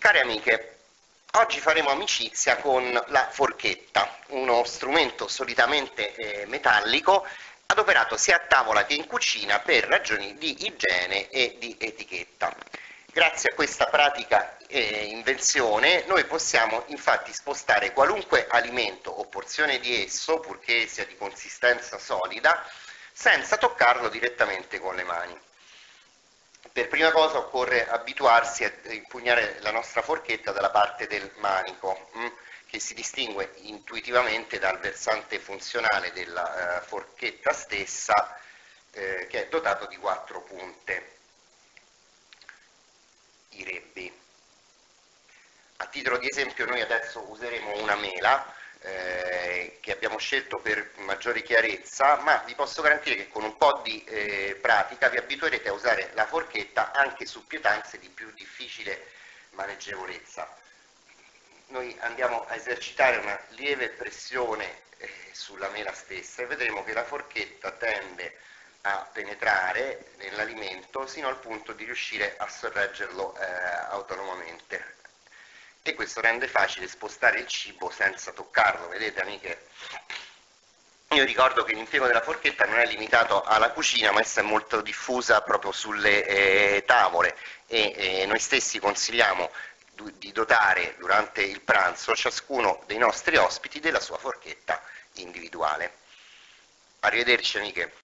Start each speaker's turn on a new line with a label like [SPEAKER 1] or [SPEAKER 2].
[SPEAKER 1] Care amiche, oggi faremo amicizia con la forchetta, uno strumento solitamente eh, metallico adoperato sia a tavola che in cucina per ragioni di igiene e di etichetta. Grazie a questa pratica eh, invenzione noi possiamo infatti spostare qualunque alimento o porzione di esso, purché sia di consistenza solida, senza toccarlo direttamente con le mani. Per prima cosa occorre abituarsi a impugnare la nostra forchetta dalla parte del manico, mm, che si distingue intuitivamente dal versante funzionale della eh, forchetta stessa, eh, che è dotato di quattro punte, i rebbi. A titolo di esempio noi adesso useremo una mela, eh, che abbiamo scelto per maggiore chiarezza, ma vi posso garantire che con un po' di eh, pratica vi abituerete a usare la forchetta anche su pietanze di più difficile maneggevolezza. Noi andiamo a esercitare una lieve pressione eh, sulla mela stessa e vedremo che la forchetta tende a penetrare nell'alimento sino al punto di riuscire a sorreggerlo eh, autonomamente e questo rende facile spostare il cibo senza toccarlo, vedete amiche? Io ricordo che l'impiego della forchetta non è limitato alla cucina, ma essa è molto diffusa proprio sulle eh, tavole e eh, noi stessi consigliamo di dotare durante il pranzo ciascuno dei nostri ospiti della sua forchetta individuale. Arrivederci amiche.